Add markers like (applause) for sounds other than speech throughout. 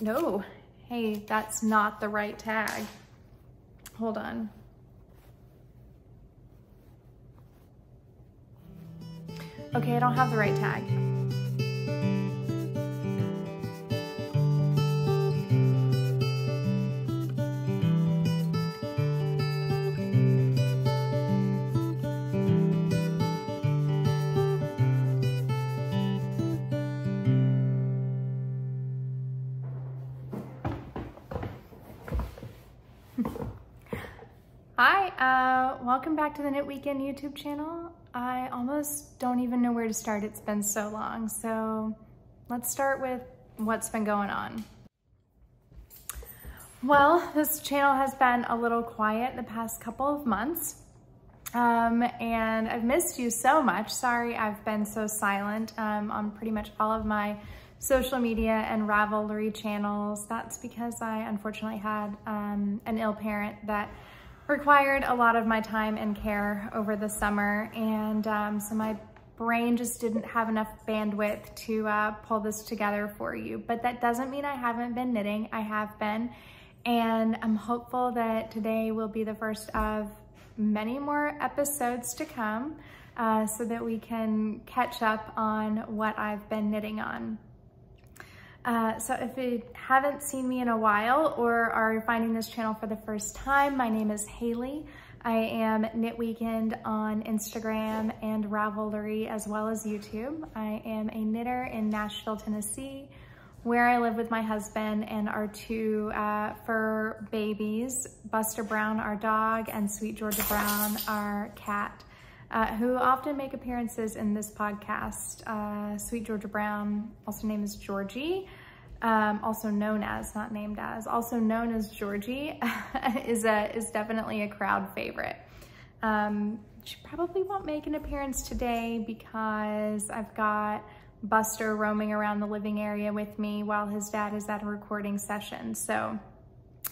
No, hey, that's not the right tag. Hold on. Okay, I don't have the right tag. Welcome back to the Knit Weekend YouTube channel. I almost don't even know where to start. It's been so long. So let's start with what's been going on. Well, this channel has been a little quiet the past couple of months. Um, and I've missed you so much. Sorry I've been so silent um, on pretty much all of my social media and Ravelry channels. That's because I unfortunately had um, an ill parent that required a lot of my time and care over the summer. And um, so my brain just didn't have enough bandwidth to uh, pull this together for you. But that doesn't mean I haven't been knitting. I have been. And I'm hopeful that today will be the first of many more episodes to come uh, so that we can catch up on what I've been knitting on. Uh, so if you haven't seen me in a while or are finding this channel for the first time, my name is Hailey. I am Knit Weekend on Instagram and Ravelry as well as YouTube. I am a knitter in Nashville, Tennessee, where I live with my husband and our two uh, fur babies, Buster Brown, our dog, and Sweet Georgia Brown, our cat uh, who often make appearances in this podcast. Uh, Sweet Georgia Brown, also named as Georgie, um, also known as, not named as, also known as Georgie, (laughs) is, a, is definitely a crowd favorite. Um, she probably won't make an appearance today because I've got Buster roaming around the living area with me while his dad is at a recording session. So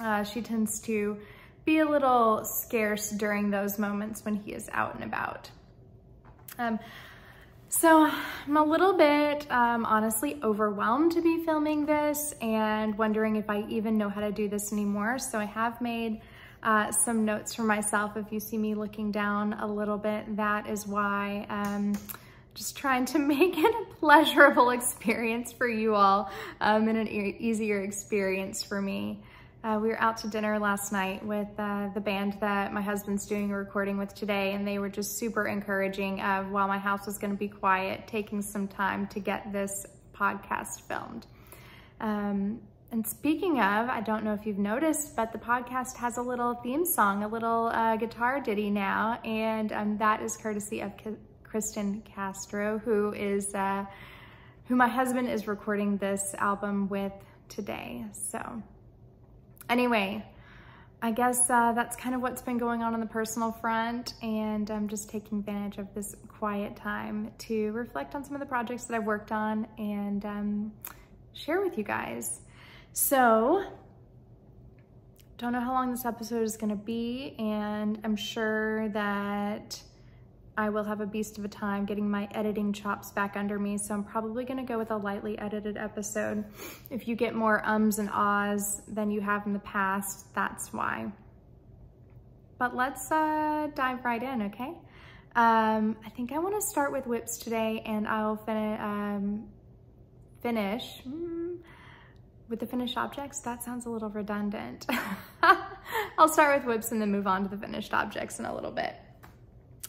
uh, she tends to be a little scarce during those moments when he is out and about. Um, so I'm a little bit um, honestly overwhelmed to be filming this and wondering if I even know how to do this anymore. So I have made uh, some notes for myself. If you see me looking down a little bit, that is why. Um, just trying to (laughs) make it a pleasurable experience for you all um, and an e easier experience for me. Uh, we were out to dinner last night with uh, the band that my husband's doing a recording with today, and they were just super encouraging of while my house was going to be quiet, taking some time to get this podcast filmed. Um, and speaking of, I don't know if you've noticed, but the podcast has a little theme song, a little uh, guitar ditty now, and um, that is courtesy of K Kristen Castro, who is uh, who my husband is recording this album with today. So. Anyway, I guess uh, that's kind of what's been going on on the personal front and I'm just taking advantage of this quiet time to reflect on some of the projects that I've worked on and um, share with you guys. So, don't know how long this episode is gonna be and I'm sure that I will have a beast of a time getting my editing chops back under me. So I'm probably gonna go with a lightly edited episode. If you get more ums and ahs than you have in the past, that's why. But let's uh, dive right in, okay? Um, I think I wanna start with whips today and I'll fin um, finish mm, with the finished objects. That sounds a little redundant. (laughs) I'll start with whips and then move on to the finished objects in a little bit.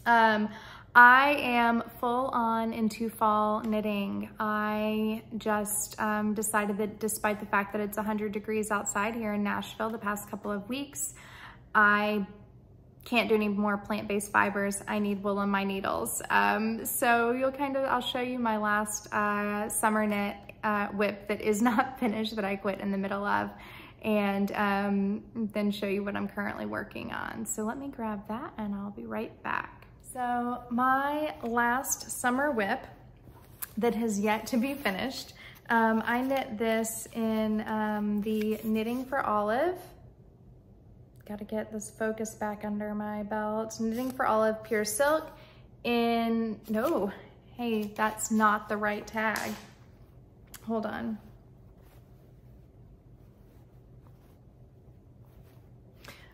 Um, I am full on into fall knitting. I just um, decided that despite the fact that it's 100 degrees outside here in Nashville the past couple of weeks, I can't do any more plant-based fibers. I need wool on my needles. Um, so you'll kind of, I'll show you my last uh, summer knit uh, WIP that is (laughs) not finished that I quit in the middle of and um, then show you what I'm currently working on. So let me grab that and I'll be right back. So my last summer whip that has yet to be finished, um, I knit this in um, the Knitting for Olive. Got to get this focus back under my belt. Knitting for Olive Pure Silk in, no, hey, that's not the right tag. Hold on.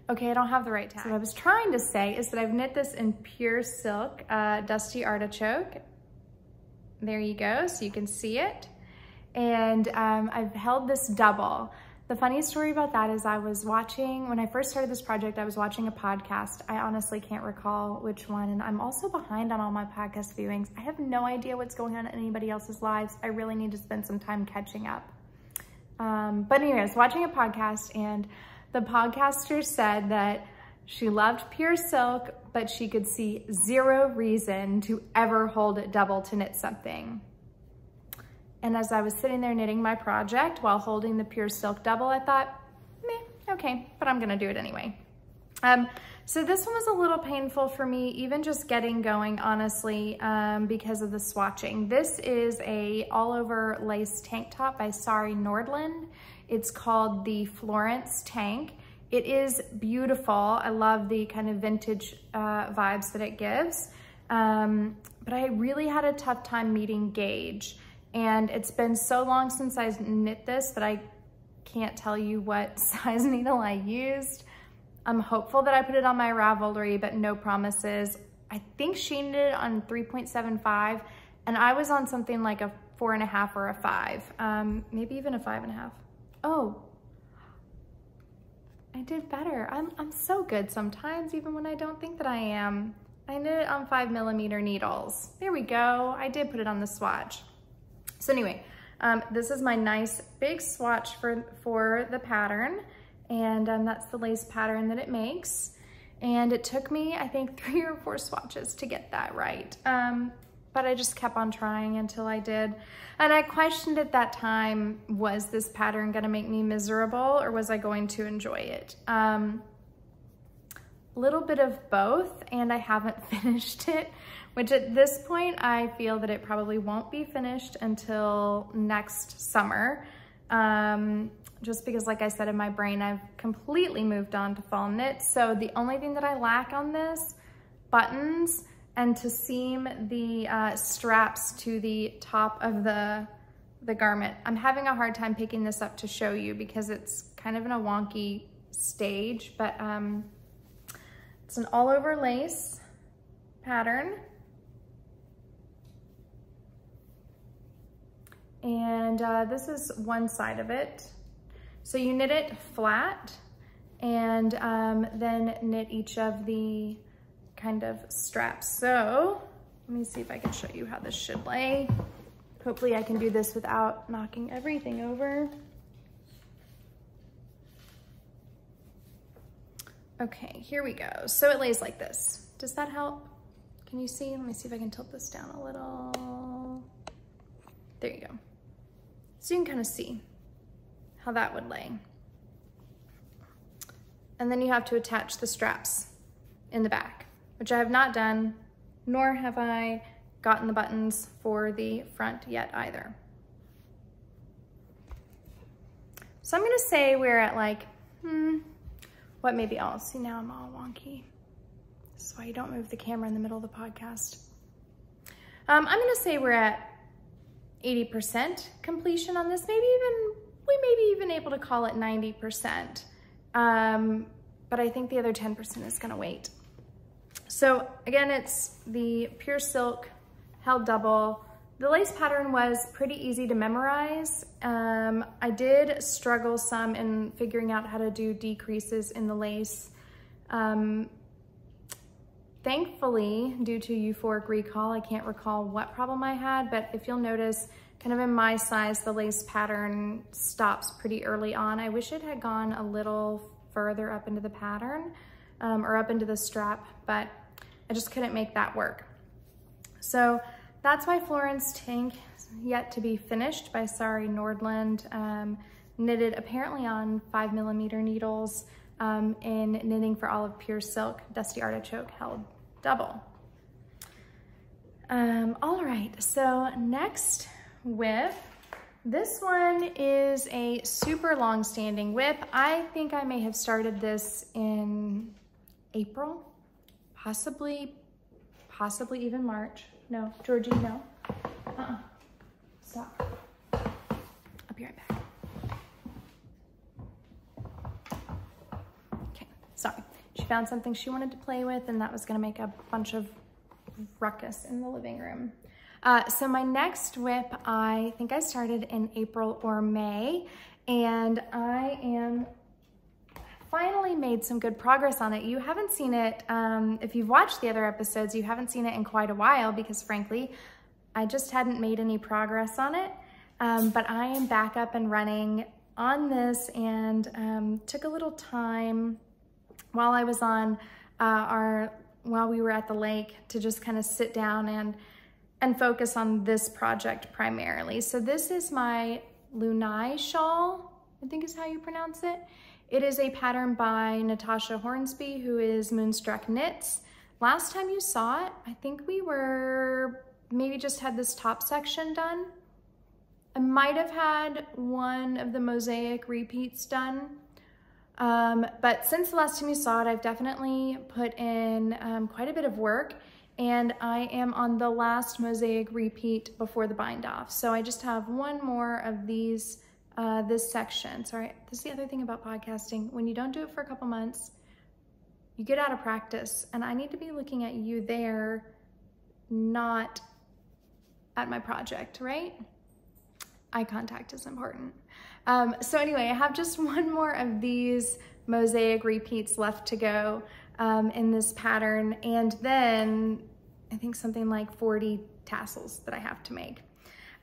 Okay, I don't have the right tag. So what I was trying to say is that I've knit this in pure silk, uh, dusty artichoke. There you go, so you can see it. And um, I've held this double. The funny story about that is I was watching, when I first started this project, I was watching a podcast. I honestly can't recall which one. And I'm also behind on all my podcast viewings. I have no idea what's going on in anybody else's lives. I really need to spend some time catching up. Um, but anyways, watching a podcast and the podcaster said that she loved pure silk, but she could see zero reason to ever hold it double to knit something. And as I was sitting there knitting my project while holding the pure silk double, I thought, meh, okay, but I'm gonna do it anyway. Um, so this one was a little painful for me, even just getting going, honestly, um, because of the swatching. This is a all over lace tank top by Sari Nordlund. It's called the Florence Tank. It is beautiful. I love the kind of vintage uh, vibes that it gives. Um, but I really had a tough time meeting gauge. And it's been so long since I knit this that I can't tell you what (laughs) size needle I used. I'm hopeful that I put it on my Ravelry, but no promises. I think she knitted it on 3.75 and I was on something like a four and a half or a five, um, maybe even a five and a half. Oh, I did better. I'm, I'm so good sometimes, even when I don't think that I am. I knit it on five millimeter needles. There we go. I did put it on the swatch. So anyway, um, this is my nice big swatch for, for the pattern. And um, that's the lace pattern that it makes. And it took me, I think, (laughs) three or four swatches to get that right. Um, but I just kept on trying until I did. And I questioned at that time, was this pattern gonna make me miserable or was I going to enjoy it? Um, little bit of both and I haven't (laughs) finished it which at this point, I feel that it probably won't be finished until next summer. Um, just because like I said in my brain, I've completely moved on to fall knit. So the only thing that I lack on this, buttons and to seam the uh, straps to the top of the, the garment. I'm having a hard time picking this up to show you because it's kind of in a wonky stage, but um, it's an all over lace pattern. And uh, this is one side of it. So you knit it flat and um, then knit each of the kind of straps. So let me see if I can show you how this should lay. Hopefully I can do this without knocking everything over. Okay, here we go. So it lays like this. Does that help? Can you see? Let me see if I can tilt this down a little. There you go. So you can kind of see how that would lay. And then you have to attach the straps in the back, which I have not done, nor have I gotten the buttons for the front yet either. So I'm gonna say we're at like, hmm, what maybe I'll see now I'm all wonky. This is why you don't move the camera in the middle of the podcast. Um, I'm gonna say we're at 80% completion on this, maybe even, we may be even able to call it 90%. Um, but I think the other 10% is gonna wait. So again, it's the pure silk held double. The lace pattern was pretty easy to memorize. Um, I did struggle some in figuring out how to do decreases in the lace. Um, Thankfully, due to euphoric recall, I can't recall what problem I had, but if you'll notice, kind of in my size, the lace pattern stops pretty early on. I wish it had gone a little further up into the pattern um, or up into the strap, but I just couldn't make that work. So that's my Florence tank yet to be finished by Sari Nordlund, um, knitted apparently on five millimeter needles um, in Knitting for Olive Pure Silk, Dusty Artichoke held double. Um, all right, so next whip. This one is a super long standing whip. I think I may have started this in April, possibly, possibly even March. No, Georgie, no. Uh-uh. Stop. I'll be right back. Okay. sorry. She found something she wanted to play with and that was gonna make a bunch of ruckus in the living room. Uh, so my next whip, I think I started in April or May, and I am finally made some good progress on it. You haven't seen it, um, if you've watched the other episodes, you haven't seen it in quite a while because frankly, I just hadn't made any progress on it. Um, but I am back up and running on this and um, took a little time while I was on uh, our, while we were at the lake to just kind of sit down and and focus on this project primarily. So this is my Lunae shawl, I think is how you pronounce it. It is a pattern by Natasha Hornsby, who is Moonstruck Knits. Last time you saw it, I think we were, maybe just had this top section done. I might have had one of the mosaic repeats done. Um, but since the last time you saw it, I've definitely put in um, quite a bit of work and I am on the last mosaic repeat before the bind off. So I just have one more of these, uh, this section. Sorry, this is the other thing about podcasting. When you don't do it for a couple months, you get out of practice and I need to be looking at you there, not at my project, right? Eye contact is important. Um, so anyway, I have just (laughs) one more of these mosaic repeats left to go um, in this pattern and then I think something like 40 tassels that I have to make.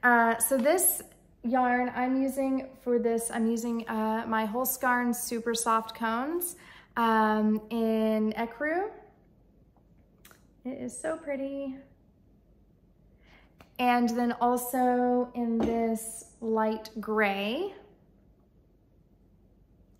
Uh, so this yarn I'm using for this, I'm using uh, my Holst Garn Super Soft Cones um, in Ecru. It is so pretty. And then also in this light gray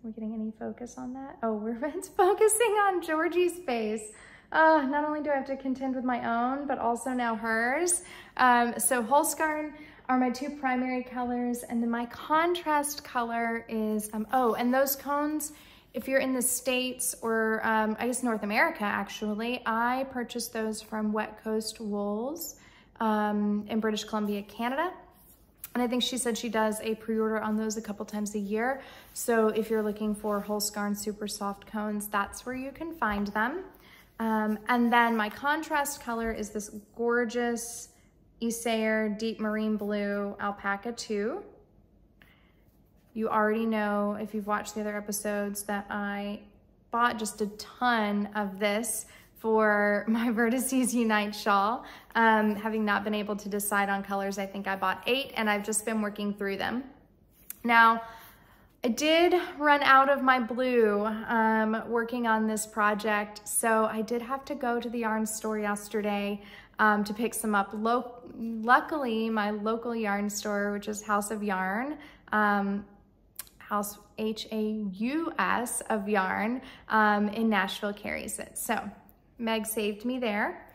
we getting any focus on that? Oh, we're (laughs) focusing on Georgie's face. Uh, not only do I have to contend with my own, but also now hers. Um, so Holst Garn are my two primary colors, and then my contrast color is, um, oh, and those cones, if you're in the States or um, I guess North America actually, I purchased those from Wet Coast Wools um, in British Columbia, Canada. And I think she said she does a pre-order on those a couple times a year. So if you're looking for Holst Garn Super Soft Cones, that's where you can find them. Um, and then my contrast color is this gorgeous Isager Deep Marine Blue Alpaca 2. You already know, if you've watched the other episodes, that I bought just a ton of this for (laughs) my Vertices Unite shawl. Um, having not been able to decide on colors, I think I bought eight and I've just been working through them. Now, I did run out of my blue um, working on this project, so I did have to go to the yarn store yesterday um, to pick some up. Lo luckily, my local yarn store, which is Haus of Yarn, um, House H-A-U-S of Yarn um, in Nashville carries it. So Meg saved me there.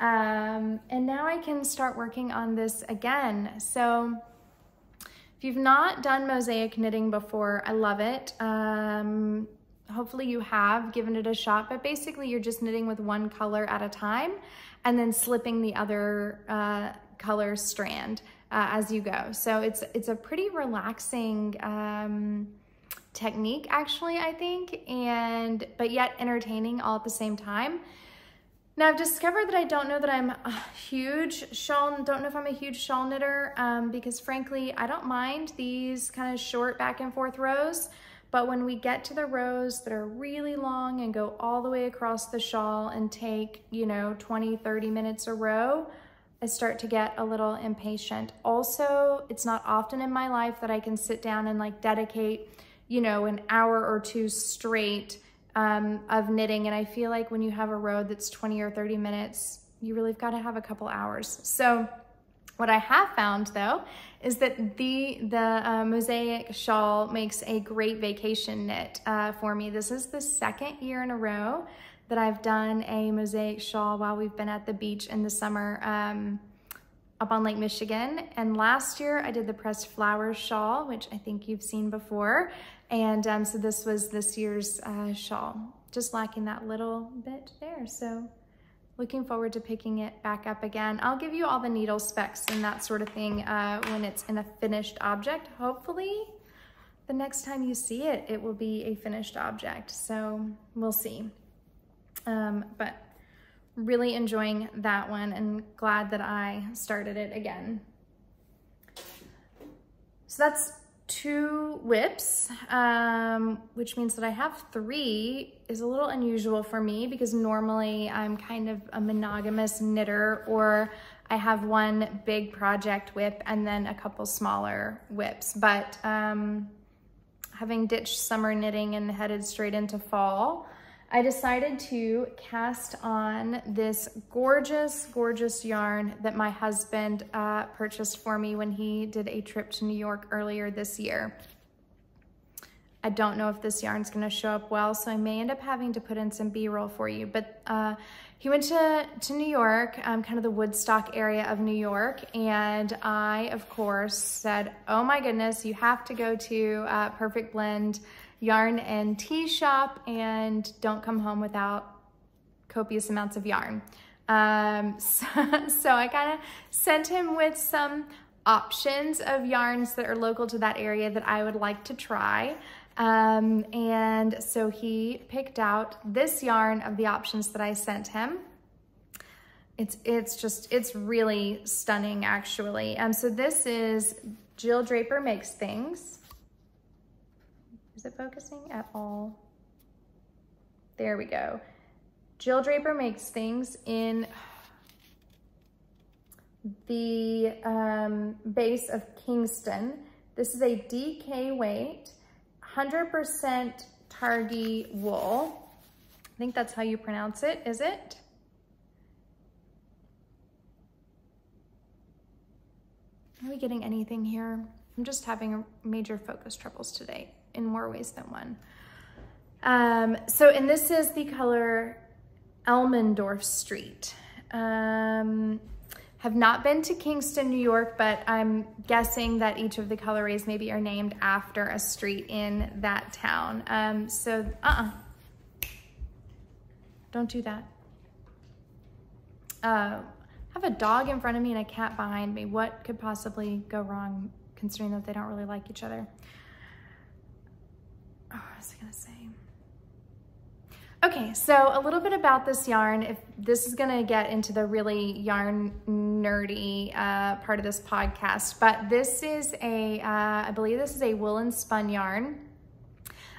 Um, and now I can start working on this again. So if you've not done mosaic knitting before, I love it. Um, hopefully you have given it a shot, but basically you're just knitting with one color at a time and then slipping the other uh, color strand uh, as you go. So it's, it's a pretty relaxing, um, technique actually, I think, and, but yet entertaining all at the same time. Now I've discovered that I don't know that I'm a huge shawl, don't know if I'm a huge shawl knitter um, because frankly, I don't mind these kind of short back and forth rows, but when we get to the rows that are really long and go all the way across the shawl and take, you know, 20, 30 minutes a row, I start to get a little impatient. Also, it's not often in my life that I can sit down and like dedicate, you know, an hour or two straight um, of knitting. And I feel like when you have a row that's 20 or 30 minutes, you really have got to have a couple hours. So what I have found though, is that the, the uh, mosaic shawl makes a great vacation knit uh, for me. This is the second year in a row that I've done a mosaic shawl while we've been at the beach in the summer um, up on Lake Michigan. And last year I did the pressed flowers shawl, which I think you've seen before. And um, so this was this year's uh, shawl, just lacking that little bit there. So looking forward to picking it back up again. I'll give you all the needle specs and that sort of thing uh, when it's in a finished object, hopefully. the next time you see it, it will be a finished object. So we'll see. Um, but really enjoying that one and glad that I started it again. So that's two whips, um, which means that I have three is a little unusual for me because normally I'm kind of a monogamous knitter or I have one big project whip and then a couple smaller whips. But um, having ditched summer knitting and headed straight into fall, I decided to cast on this gorgeous, gorgeous yarn that my husband uh, purchased for me when he did a trip to New York earlier this year. I don't know if this yarn's gonna show up well, so I may end up having to put in some B-roll for you, but uh, he went to, to New York, um, kind of the Woodstock area of New York, and I, of course, said, oh my goodness, you have to go to uh, Perfect Blend yarn and tea shop and don't come home without copious amounts of yarn. Um, (laughs) so, so I kind of sent him with some options of yarns that are local to that area that I would like to try. Um, and so he picked out this yarn of the options that I sent him. It's, it's just, it's really stunning actually. Um, so this is Jill Draper Makes Things. Is it focusing at all? There we go. Jill Draper Makes Things in the um, base of Kingston. This is a DK weight 100% Targhee wool. I think that's how you pronounce it, is it? Are we getting anything here? I'm just having major focus troubles today in more ways than one. Um, so, and this is the color Elmendorf Street. Um, have not been to Kingston, New York, but I'm guessing that each of the colorways maybe are named after a street in that town. Um, so, uh-uh. Don't do that. Uh, I have a dog in front of me and a cat behind me. What could possibly go wrong considering that they don't really like each other? Oh, what was I gonna say? Okay, so a little bit about this yarn. If this is gonna get into the really yarn nerdy uh, part of this podcast, but this is a, uh, I believe this is a woolen spun yarn.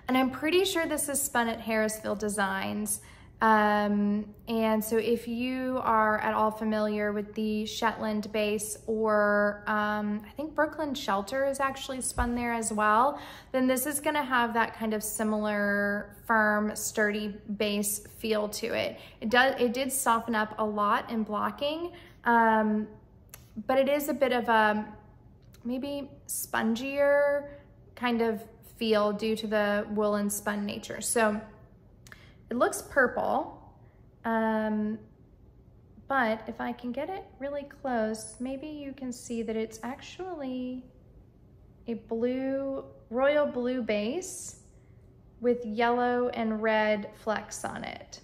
And I'm pretty sure this is spun at Harrisville Designs. Um, and so if you are at all familiar with the Shetland base or um, I think Brooklyn Shelter is actually spun there as well, then this is gonna have that kind of similar firm, sturdy base feel to it. It, does, it did soften up a lot in blocking, um, but it is a bit of a maybe spongier kind of feel due to the woolen spun nature. So it looks purple, um, but if I can get it really close, maybe you can see that it's actually a blue, royal blue base with yellow and red flecks on it.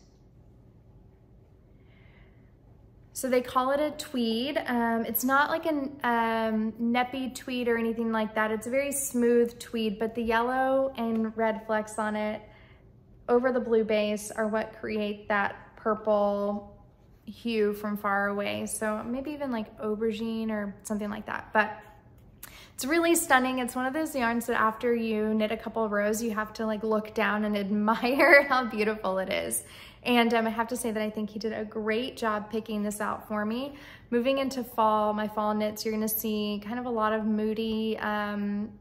So they call it a tweed. Um, it's not like a um, neppy tweed or anything like that. It's a very smooth tweed, but the yellow and red flecks on it over the blue base are what create that purple hue from far away. So maybe even like aubergine or something like that. But it's really stunning. It's one of those yarns that after you knit a couple rows, you have to like look down and (laughs) admire how beautiful it is. And um, I have to say that I think he did a great job picking this out for me. Moving into fall, my fall knits, you're gonna see kind of a lot of moody um,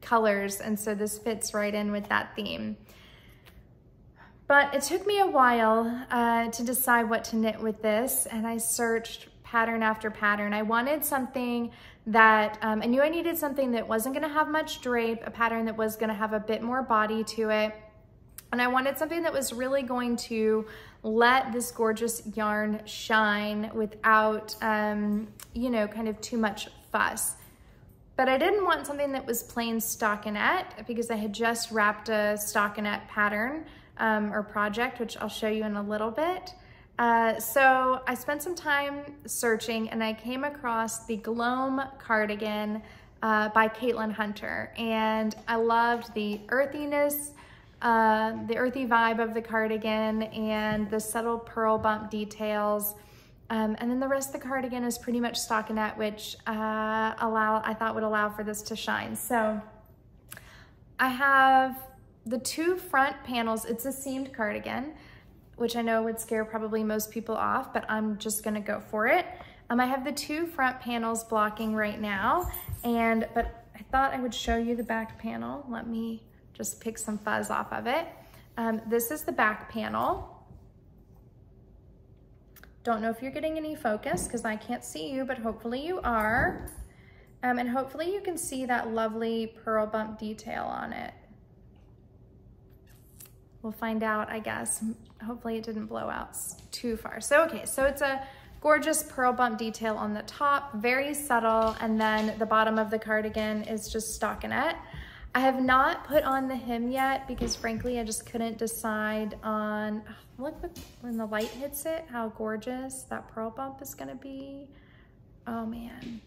colors. And so this fits right in with that theme. But it took me a while uh, to decide what to knit with this and I searched pattern after pattern. I wanted something that, um, I knew I needed something that wasn't gonna have much drape, a pattern that was gonna have a bit more body to it. And I wanted something that was really going to let this gorgeous yarn shine without, um, you know, kind of too much fuss. But I didn't want something that was plain stockinette because I had just wrapped a stockinette pattern um, or project, which I'll show you in a little bit. Uh, so I spent some time searching and I came across the Gloam cardigan uh, by Caitlin Hunter. And I loved the earthiness, uh, the earthy vibe of the cardigan and the subtle purl bump details. Um, and then the rest of the cardigan is pretty much stockinette, which uh, allow I thought would allow for this to shine. So I have the two front panels. It's a seamed cardigan, which I know would scare probably most people off, but I'm just gonna go for it. Um, I have the two front panels blocking right now, and but I thought I would show you the back panel. Let me just pick some fuzz off of it. Um, this is the back panel. Don't know if you're getting any focus because I can't see you, but hopefully you are. Um, and hopefully you can see that lovely purl bump detail on it. We'll find out, I guess. Hopefully it didn't blow out too far. So, okay, so it's a gorgeous purl bump detail on the top, very subtle, and then the bottom of the cardigan is just stockinette. I have not put on the hem yet because frankly, I just couldn't decide on, look when the light hits it, how gorgeous that purl bump is gonna be. Oh man,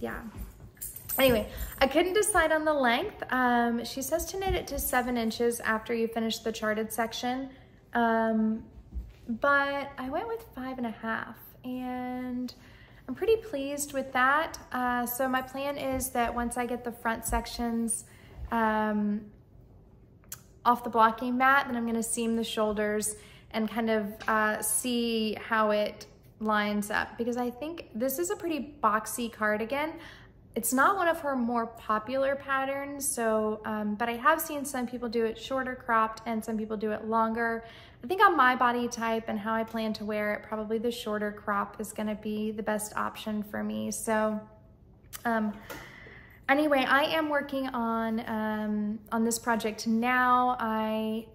yeah. Anyway, I couldn't decide on the length. Um, she says to knit it to seven inches after you finish the charted section. Um, but I went with five and a half and I'm pretty pleased with that. Uh, so my plan is that once I get the front sections um, off the blocking mat, then I'm gonna seam the shoulders and kind of uh, see how it lines up because I think this is a pretty boxy cardigan. It's not one of her more popular patterns, so, um, but I have seen some people do it shorter cropped and some people do it longer. I think on my body type and how I plan to wear it, probably the shorter crop is gonna be the best option for me. So, um, anyway, I am working on, um, on this project now. I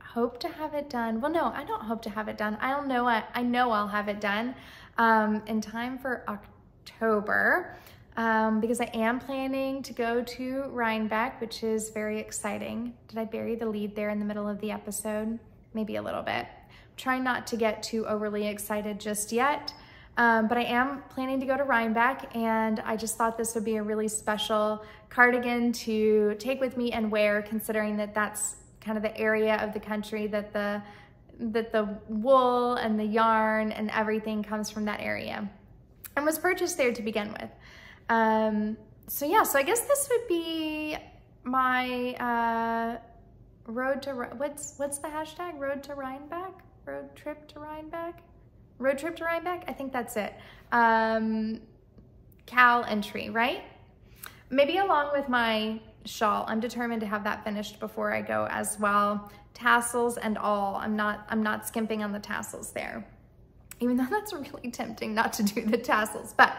hope to have it done. Well, no, I don't hope to have it done. I don't know. I, I know I'll have it done um, in time for October um, because I am planning to go to Rhinebeck, which is very exciting. Did I bury the lead there in the middle of the episode? Maybe a little bit. I'm trying not to get too overly excited just yet. Um, but I am planning to go to Rhinebeck and I just thought this would be a really special cardigan to take with me and wear considering that that's kind of the area of the country that the that the wool and the yarn and everything comes from that area and was purchased there to begin with. Um, so yeah, so I guess this would be my uh, road to, what's, what's the hashtag? Road to Rhinebeck? Road trip to Rhinebeck? Road trip to Rhinebeck? I think that's it. Um, KAL entry, right? Maybe along with my shawl. I'm determined to have that finished before I go as well. Tassels and all. I'm not, I'm not skimping on the tassels there. Even though (laughs) that's really tempting not to do the tassels, but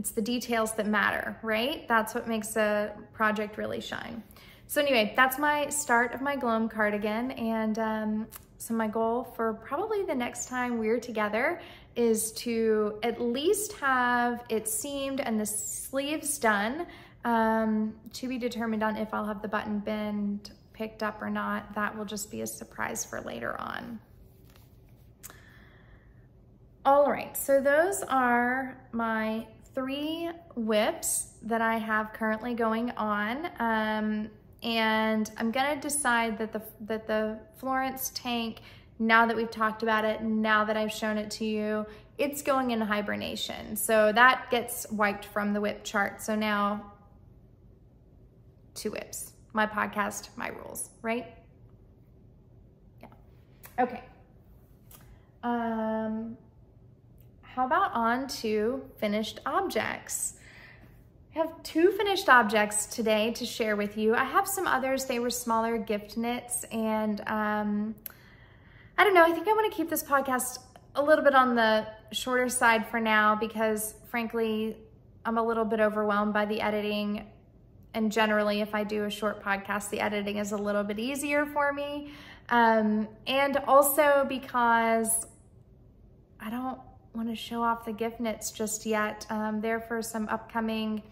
it's the details that matter, right? That's what makes a project really shine. So anyway, that's my start of my Gloam cardigan. And um, so my goal for probably the next time we're together is to at least have it seamed and the sleeves done um, to be determined on if I'll have the button bend picked up or not. That will just be a surprise for later on. All right, so those are my three whips that I have currently going on. Um, and I'm gonna decide that the, that the Florence tank, now that we've talked about it, now that I've shown it to you, it's going into hibernation. So that gets wiped from the whip chart. So now two whips, My podcast, my rules, right? Yeah. Okay. Um, how about on to finished objects? I have two finished objects today to share with you. I have some others, they were smaller gift knits and um, I don't know, I think I wanna keep this podcast a little bit on the shorter side for now because frankly, I'm a little bit overwhelmed by the editing and generally if I do a short podcast, the editing is a little bit easier for me. Um, and also because I don't want to show off the gift knits just yet. Um, they're for some upcoming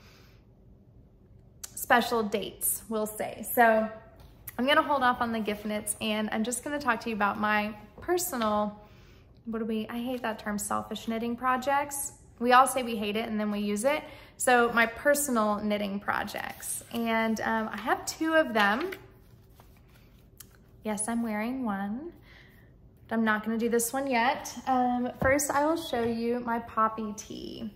special dates, we'll say. So I'm gonna hold off on the gift knits and I'm just gonna talk to you about my personal, what do we, I hate that term, selfish knitting projects. we all say we hate it and then we use it. So my personal knitting projects. And um, I have two of them. Yes, I'm wearing one. But I'm not gonna do this one yet. Um, first, I will show you my poppy tee.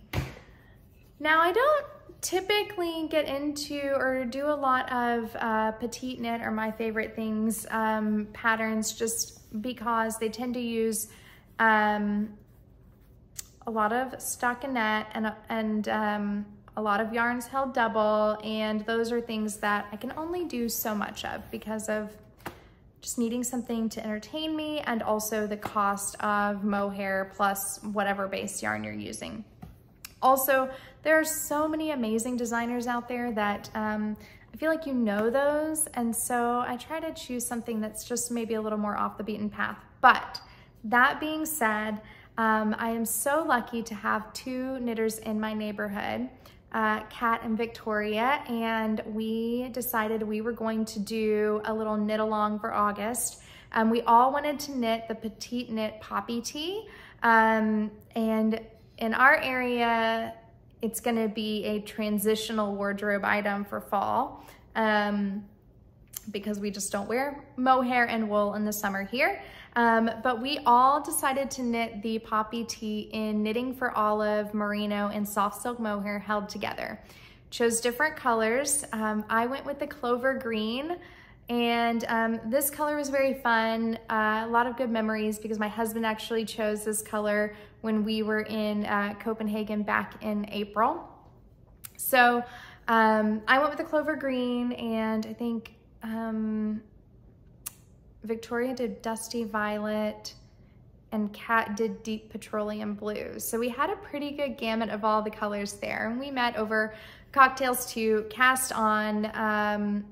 Now, I don't typically get into or do a lot of uh, petite knit or my favorite things um, patterns just because they tend to use um, a lot of stockinette and, and um, a lot of yarns held double and those are things that I can only do so much of because of just needing something to entertain me and also the cost of mohair plus whatever base yarn you're using. Also, there are so many amazing designers out there that um, I feel like you know those. And so I try to choose something that's just maybe a little more off the beaten path. But that being said, um, I am so lucky to have two knitters in my neighborhood, uh, Kat and Victoria, and we decided we were going to do a little knit along for August. Um, we all wanted to knit the Petite Knit Poppy Tee, um, and in our area, it's gonna be a transitional wardrobe item for fall um, because we just don't wear mohair and wool in the summer here. Um, but we all decided to knit the poppy tee in Knitting for Olive, Merino, and Soft Silk Mohair held together. Chose different colors. Um, I went with the Clover Green. And um, this color was very fun, uh, a lot of good memories because my husband actually chose this color when we were in uh, Copenhagen back in April. So um, I went with the Clover Green and I think um, Victoria did Dusty Violet and Kat did Deep Petroleum Blue. So we had a pretty good gamut of all the colors there. And we met over cocktails to cast on um,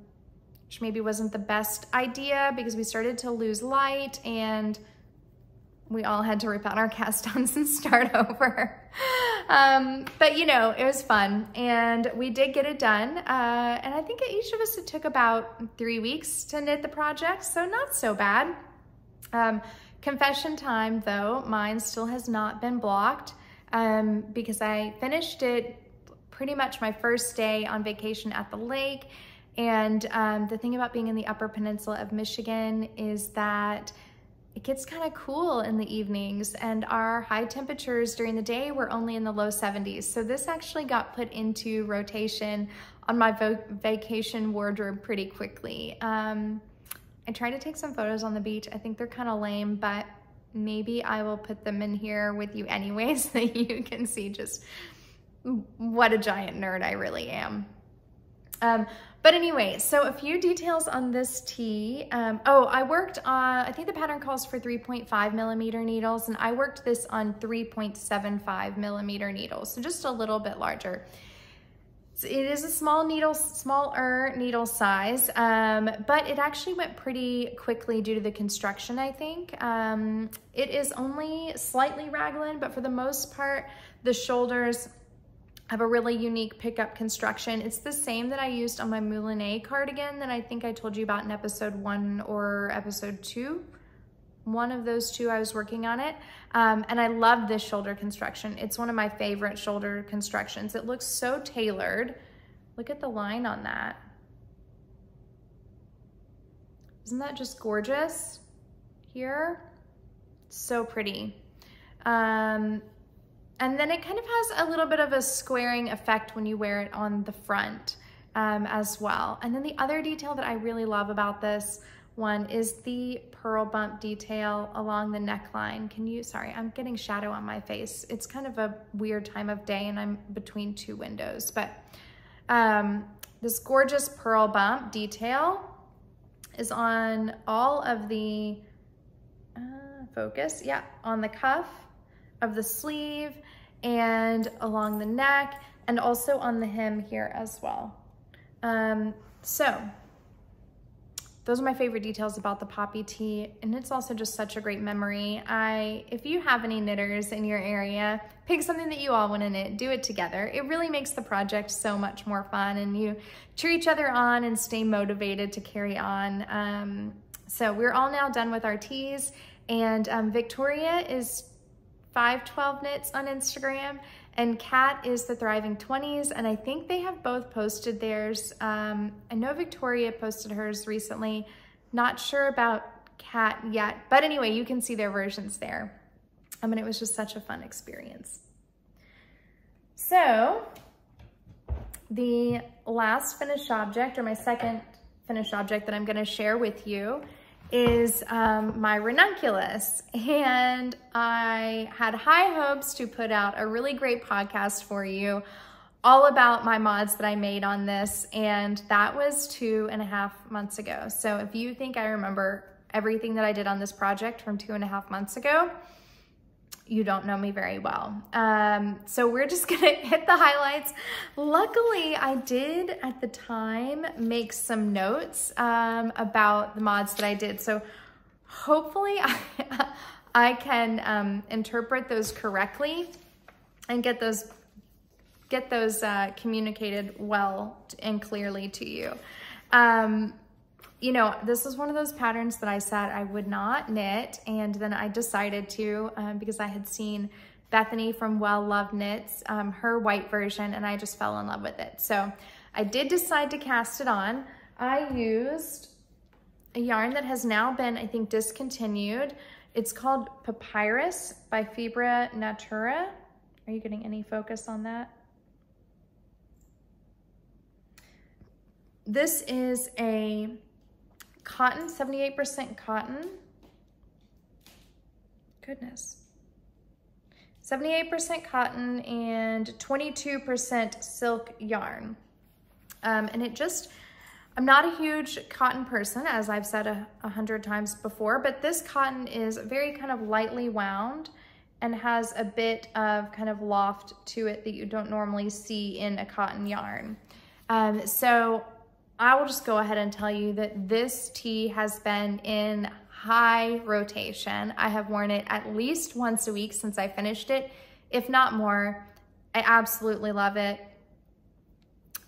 which maybe wasn't the best idea because we started to lose light and we all had to rip out our cast-ons (laughs) and start over. Um, but you know, it was fun and we did get it done. Uh, and I think each of us, it took about three weeks to knit the project, so not so bad. Um, confession time though, mine still has not been blocked um, because I finished it pretty much my first day on vacation at the lake and um, the thing about being in the Upper Peninsula of Michigan is that it gets kind of cool in the evenings and our high temperatures during the day were only in the low 70s. So this actually got put into rotation on my vacation wardrobe pretty quickly. Um, I tried to take some photos on the beach. I think they're kind of lame, but maybe I will put them in here with you anyways (laughs) so that you can see just what a giant nerd I really am. Um, but anyway, so a few details on this tee. Um, oh, I worked on, I think the pattern calls for 3.5 millimeter needles and I worked this on 3.75 millimeter needles. So just a little bit larger. it is a small needle, smaller needle size, um, but it actually went pretty quickly due to the construction, I think. Um, it is only slightly raglan, but for the most part, the shoulders have a really unique pickup construction. It's the same that I used on my Moulinet cardigan that I think I told you about in episode one or episode two. One of those two, I was working on it. Um, and I love this shoulder construction. It's one of my favorite shoulder constructions. It looks so tailored. Look at the line on that. Isn't that just gorgeous here? So pretty. Um, and then it kind of has a little bit of a squaring effect when you wear it on the front um, as well. And then the other detail that I really love about this one is the purl bump detail along the neckline. Can you, sorry, I'm getting shadow on my face. It's kind of a weird time of day and I'm between two windows, but um, this gorgeous purl bump detail is on all of the, uh, focus, yeah, on the cuff of the sleeve and along the neck and also on the hem here as well. Um, so those are my favorite details about the poppy tee and it's also just such a great memory. I, if you have any knitters in your area, pick something that you all want to knit, do it together. It really makes the project so much more fun and you cheer each other on and stay motivated to carry on. Um, so we're all now done with our tees and um, Victoria is 512 knits on Instagram and Kat is the Thriving 20s, and I think they have both posted theirs. Um, I know Victoria posted hers recently. Not sure about Kat yet, but anyway, you can see their versions there. I mean, it was just such a fun experience. So, the last finished object, or my second finished object that I'm gonna share with you is um, my ranunculus. And I had high hopes to put out a really great podcast for you all about my mods that I made on this. And that was two and a half months ago. So if you think I remember everything that I did on this project from two and a half months ago, you don't know me very well. Um, so we're just (laughs) gonna hit the highlights. Luckily, I did at the time make some notes um, about the mods that I did. So hopefully I, (laughs) I can um, interpret those correctly and get those get those uh, communicated well and clearly to you. Um, you know, this is one of those patterns that I said I would not knit. And then I decided to um, because I had seen Bethany from Well Love Knits, um, her white version, and I just fell in love with it. So I did decide to cast it on. I used a yarn that has now been, I think, discontinued. It's called Papyrus by Fibra Natura. Are you getting any focus on that? This is a Cotton, 78% cotton. Goodness. 78% cotton and 22% silk yarn. Um, and it just, I'm not a huge cotton person, as I've said a, a hundred times before, but this cotton is very kind of lightly wound and has a bit of kind of loft to it that you don't normally see in a cotton yarn. Um, so I will just go ahead and tell you that this tee has been in high rotation. I have worn it at least once a week since I finished it, if not more. I absolutely love it.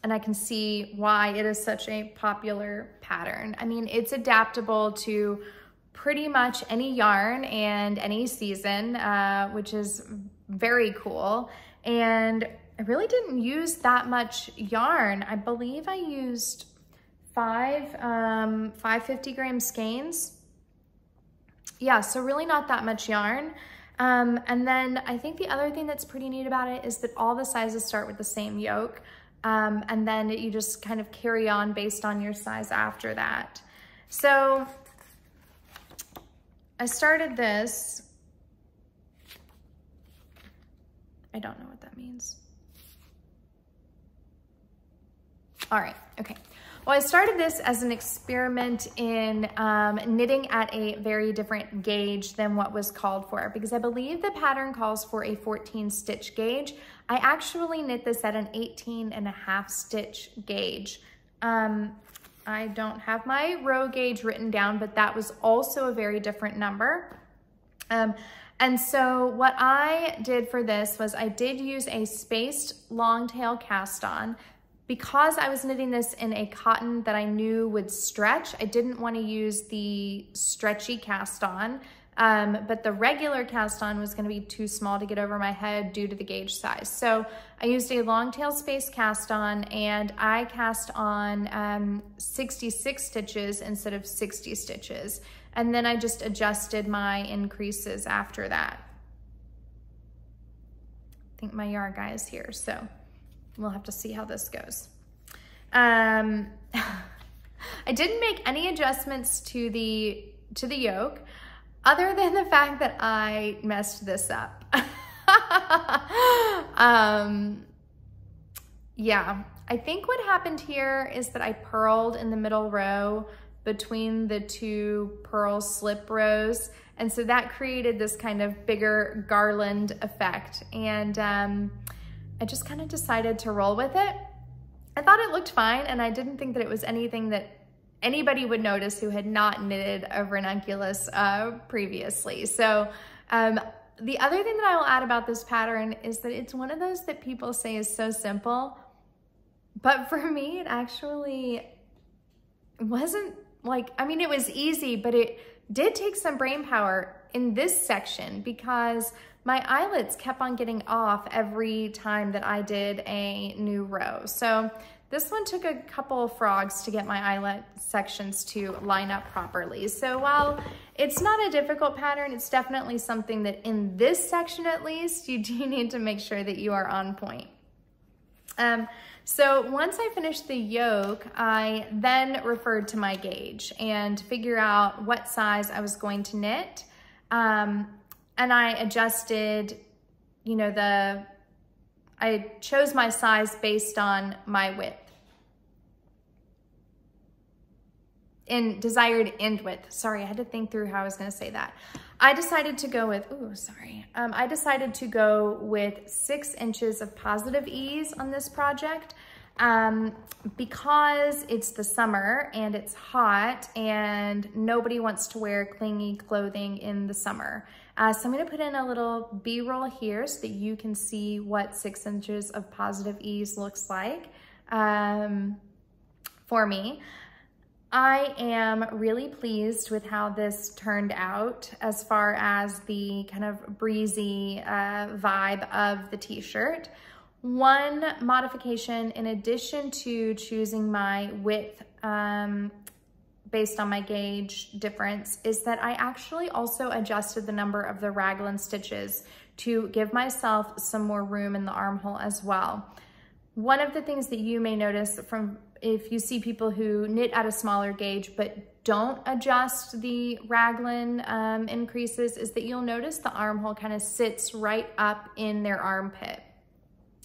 And I can see why it is such a popular pattern. I mean, it's adaptable to pretty much any yarn and any season, uh, which is very cool. And I really didn't use that much yarn. I believe I used five, um, 550 gram skeins. Yeah, so really not that much yarn. Um, and then I think the other thing that's pretty neat about it is that all the sizes start with the same yoke. Um, and then you just kind of carry on based on your size after that. So I started this. I don't know what that means. All right, okay. Well, I started this as an experiment in um, knitting at a very different gauge than what was called for because I believe the pattern calls for a 14 stitch gauge. I actually knit this at an 18 and a half stitch gauge. Um, I don't have my row gauge written down, but that was also a very different number. Um, and so what I did for this was I did use a spaced long tail cast on because I was knitting this in a cotton that I knew would stretch, I didn't want to use the stretchy cast on, um, but the regular cast on was going to be too small to get over my head due to the gauge size. So I used a long tail space cast on and I cast on um, 66 stitches instead of 60 stitches. And then I just adjusted my increases after that. I think my yarn guy is here, so we'll have to see how this goes. Um, (laughs) I didn't make any adjustments to the, to the yoke other than the fact that I messed this up. (laughs) um, yeah, I think what happened here is that I purled in the middle row between the two purl slip rows. And so that created this kind of bigger garland effect. And um, I just kind of decided to roll with it. I thought it looked fine and I didn't think that it was anything that anybody would notice who had not knitted a ranunculus uh, previously. So um, the other thing that I will add about this pattern is that it's one of those that people say is so simple, but for (laughs) me, it actually wasn't like, I mean, it was easy, but it did take some brain power in this section because my eyelets kept on getting off every time that I did a new row. So this one took a couple of frogs to get my eyelet sections to line up properly. So while it's not a difficult pattern, it's definitely something that in this section at least, you (laughs) do need to make sure that you are on point. Um, so once I finished the yoke, I then referred to my gauge and figure out what size I was going to knit. Um, and I adjusted, you know, the, I chose my size based on my width. In desired end width. Sorry, I had to think through how I was gonna say that. I decided to go with, oh, sorry. Um, I decided to go with six inches of positive ease on this project um, because it's the summer and it's hot and nobody wants to wear clingy clothing in the summer. Uh, so I'm gonna put in a little B-roll here so that you can see what six inches of positive ease looks like um, for me. I am really pleased with how this turned out as far as the kind of breezy uh, vibe of the t-shirt. One modification in addition to choosing my width um, based on my gauge difference is that I actually also adjusted the number of the raglan stitches to give myself some more room in the armhole as well. One of the things that you may notice from if you see people who knit at a smaller gauge but don't adjust the raglan um, increases is that you'll notice the armhole kind of sits right up in their armpit.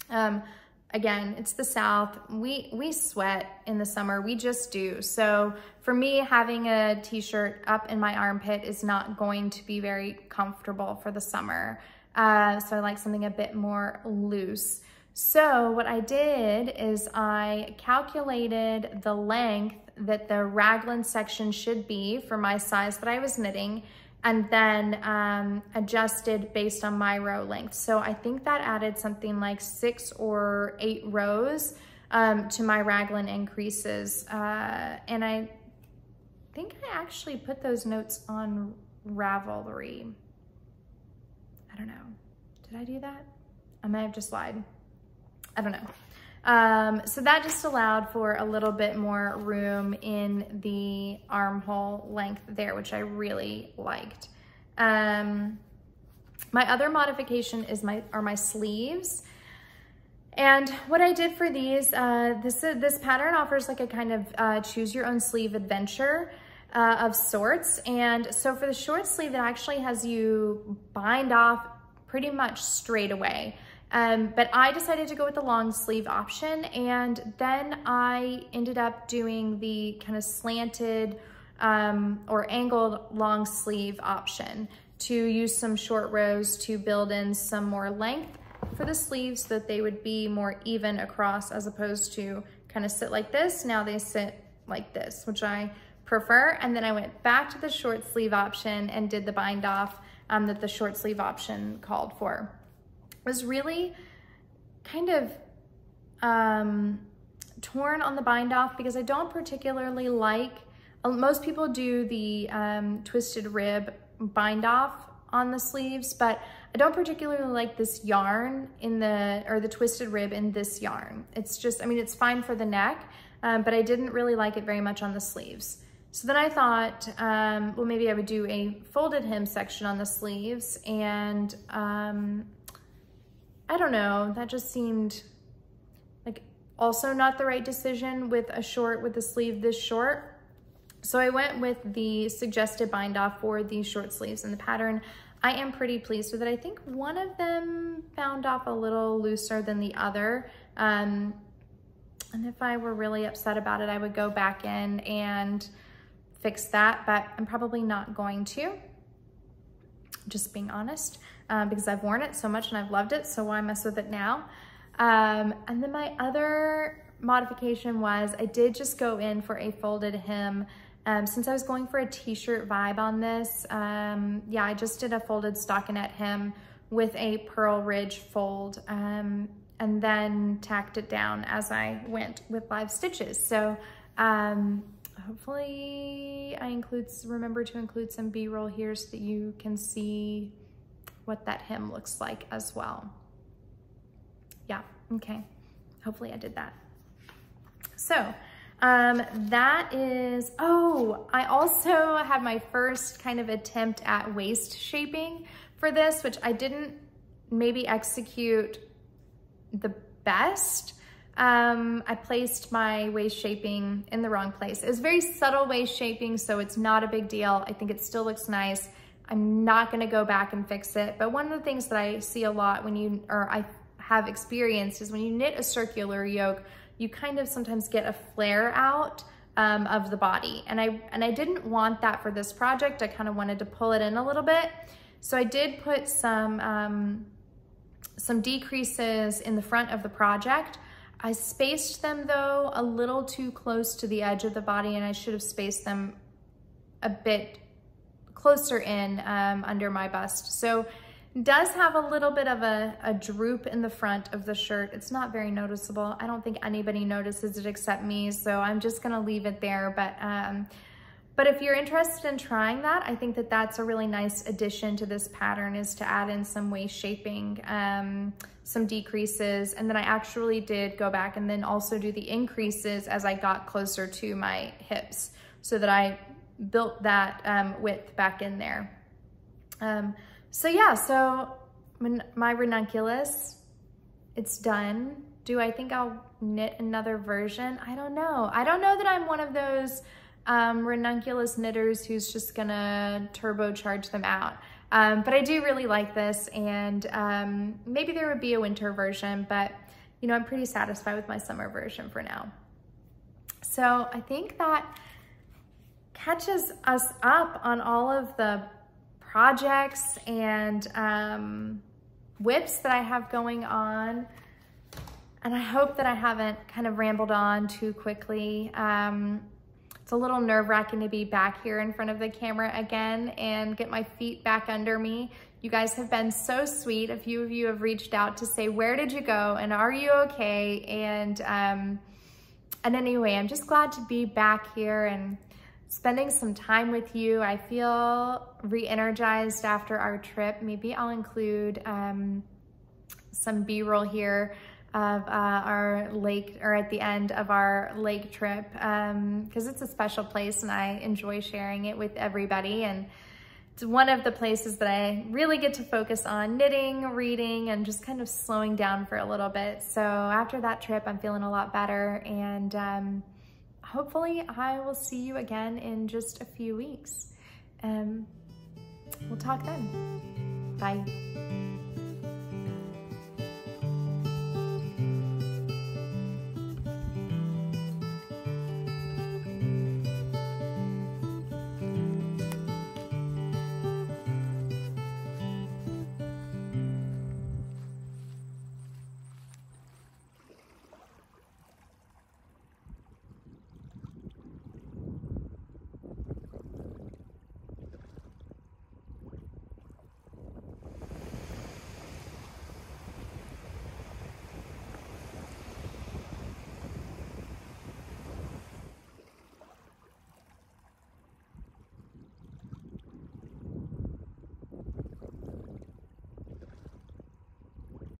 Um, again, it's the South. We, we sweat in the summer, we just do. So for me, having a t-shirt up in my armpit is not going to be very comfortable for the summer. Uh, so I like something a bit more loose. So what I did is I calculated the length that the raglan section should be for my size that I was knitting and then um, adjusted based on my row length. So I think that added something like six or eight rows um, to my raglan increases. Uh, and I think I actually put those notes on Ravelry. I don't know. Did I do that? I may have just lied. I don't know. Um, so that just allowed for a little bit more room in the armhole length there, which I really liked. Um, my other modification is my are my sleeves. And what I did for these, uh, this, uh, this pattern offers like a kind of uh, choose your own sleeve adventure uh, of sorts. And so for the short sleeve, it actually has you bind off pretty much straight away. Um, but I decided to go with the long sleeve option and then I ended up doing the kind of slanted um, or angled long sleeve option to use some short rows to build in some more length for the sleeves so that they would be more even across as opposed to kind of sit like this. Now they sit like this, which I prefer. And then I went back to the short sleeve option and did the bind off um, that the short sleeve option called for was really kind of um, torn on the bind off because I don't particularly like, uh, most people do the um, twisted rib bind off on the sleeves, but I don't particularly like this yarn in the, or the twisted rib in this yarn. It's just, I mean, it's fine for the neck, um, but I didn't really like it very much on the sleeves. So then I thought, um, well, maybe I would do a folded hem section on the sleeves and um, I don't know, that just seemed like also not the right decision with a short, with the sleeve this short. So I went with the suggested bind off for the short sleeves in the pattern. I am pretty pleased with it. I think one of them bound off a little looser than the other. Um, and if I were really upset about it, I would go back in and fix that, but I'm probably not going to, just being honest um, because I've worn it so much and I've loved it, so why mess with it now? Um, and then my other modification was I did just go in for a folded hem. Um, since I was going for a t-shirt vibe on this, um, yeah, I just did a folded stockinette hem with a purl Ridge fold um, and then tacked it down as I went with live stitches. So um, hopefully I include, remember to include some B-roll here so that you can see what that hem looks like as well. Yeah, okay. Hopefully I did that. So um, that is, oh, I also had my first kind of attempt at waist shaping for this, which I didn't maybe execute the best. Um, I placed my waist shaping in the wrong place. It was very subtle waist shaping, so it's not a big deal. I think it still looks nice. I'm not gonna go back and fix it, but one of the things that I see a lot when you, or I have experienced is when you knit a circular yoke, you kind of sometimes get a flare out um, of the body. And I, and I didn't want that for this project. I kind of wanted to pull it in a little bit. So I did put some, um, some decreases in the front of the project. I spaced them though a little too close to the edge of the body and I should have spaced them a bit closer in um, under my bust. So does have a little bit of a, a droop in the front of the shirt. It's not very noticeable. I don't think anybody notices it except me, so I'm just gonna leave it there. But um, but if you're interested in trying that, I think that that's a really nice addition to this pattern is to add in some waist shaping, um, some decreases. And then I actually did go back and then also do the increases as I got closer to my hips so that I built that um, width back in there. Um, so yeah, so my ranunculus, it's done. Do I think I'll knit another version? I don't know. I don't know that I'm one of those um, ranunculus knitters who's just gonna turbocharge them out. Um, but I do really like this and um, maybe there would be a winter version, but you know, I'm pretty satisfied with my summer version for now. So I think that catches us up on all of the projects and um, WIPs that I have going on. And I hope that I haven't kind of rambled on too quickly. Um, it's a little nerve wracking to be back here in front of the camera again and get my feet back under me. You guys have been so sweet. A few of you have reached out to say, where did you go? And are you okay? And, um, and anyway, I'm just glad to be back here and spending some time with you. I feel re-energized after our trip. Maybe I'll include um, some B-roll here of uh, our lake or at the end of our lake trip because um, it's a special place and I enjoy sharing it with everybody and it's one of the places that I really get to focus on knitting, reading, and just kind of slowing down for a little bit. So after that trip, I'm feeling a lot better and um, hopefully I will see you again in just a few weeks. Um, we'll talk then. Bye.